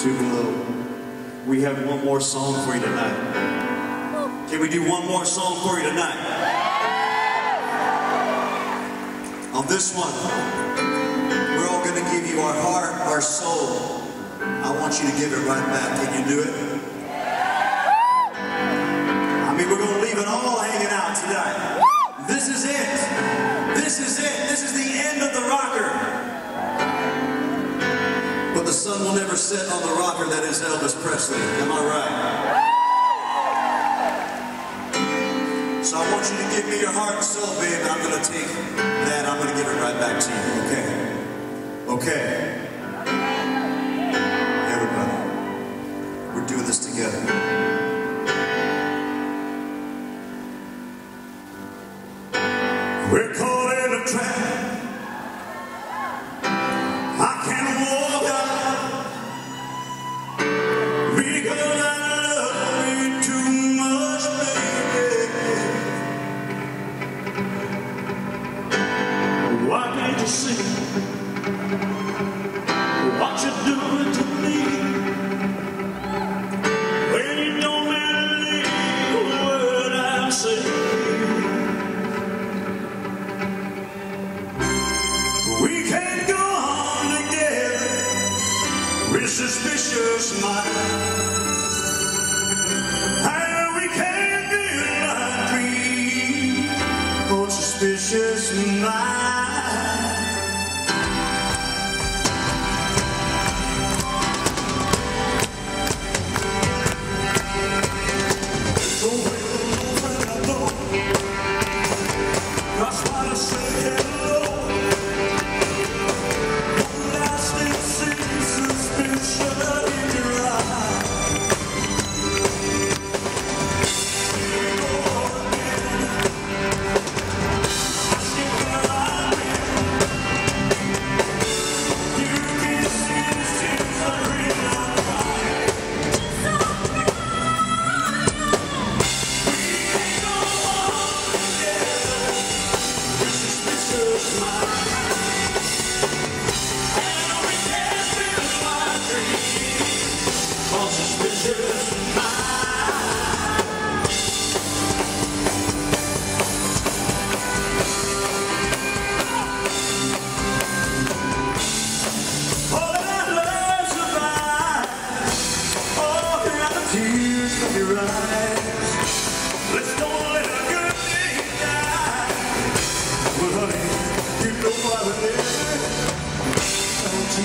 too low. We have one more song for you tonight. Can we do one more song for you tonight? On this one, we're all going to give you our heart, our soul. I want you to give it right back. Can you do it? I mean, we're going to leave it all hanging out tonight. This is it. This is it. The sun will never set on the rocker that is Elvis Presley. Am I right? So I want you to give me your heart and soul, babe. And I'm going to take that. I'm going to give it right back to you. Okay? Okay. Everybody, we're doing this together. Suspicious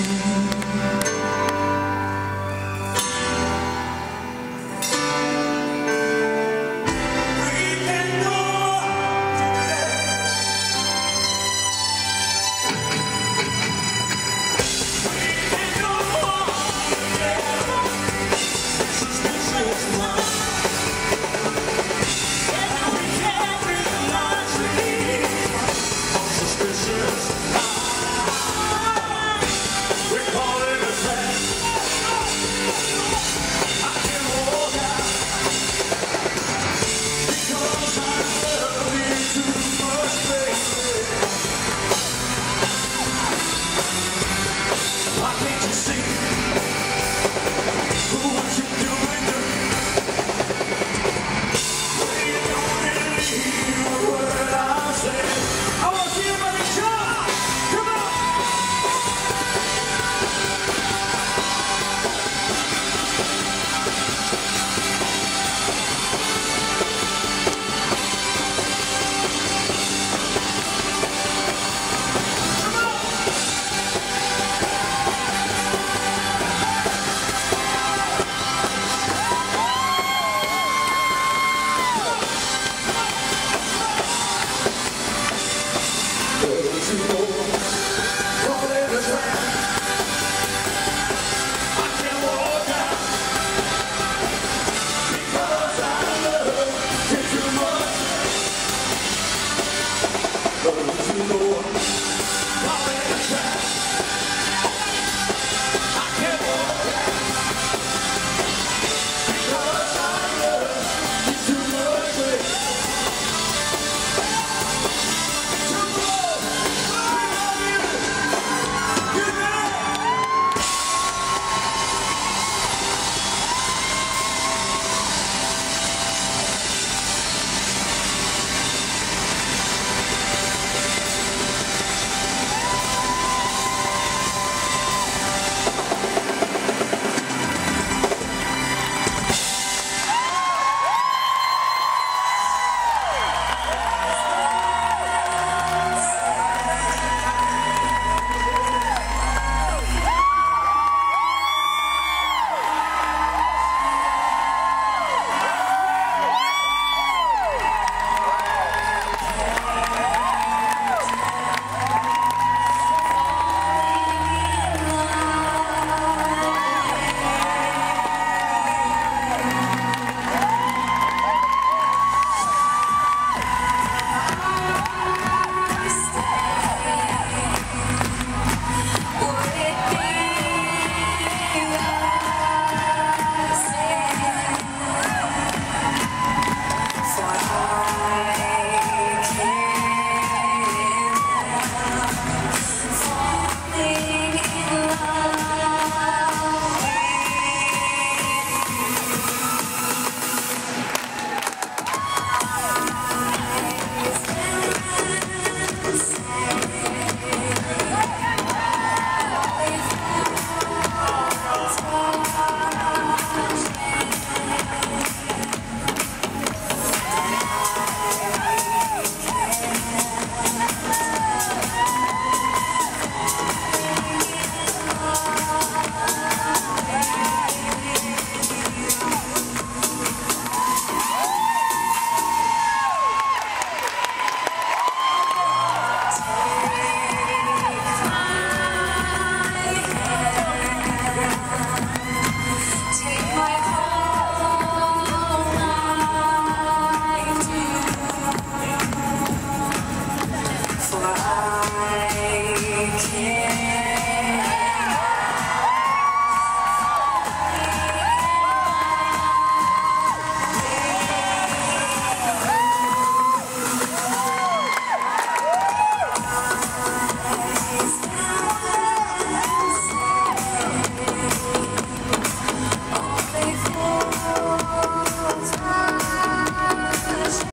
see.